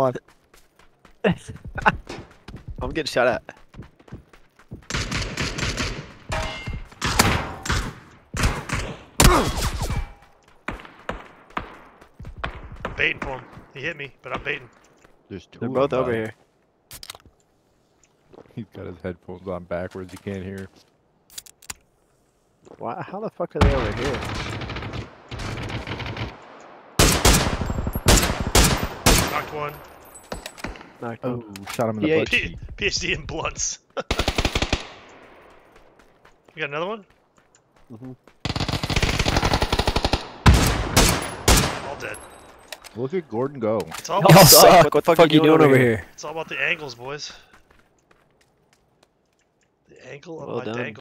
on. I'm getting shot at. I'm baiting for him. He hit me, but I'm baiting. There's two. They're both over here. He's got his headphones on backwards. He can't hear. Why? How the fuck are they over here? One. Knocked Oh, one. shot him in the Yeah, butt P- PhD in blunts. you got another one? Mhm. All dead. Look at Gordon go. It's all, Y'all about, suck. What the fuck, you doing over here? it's all about the angles, boys. The angle of Well my done. dangle.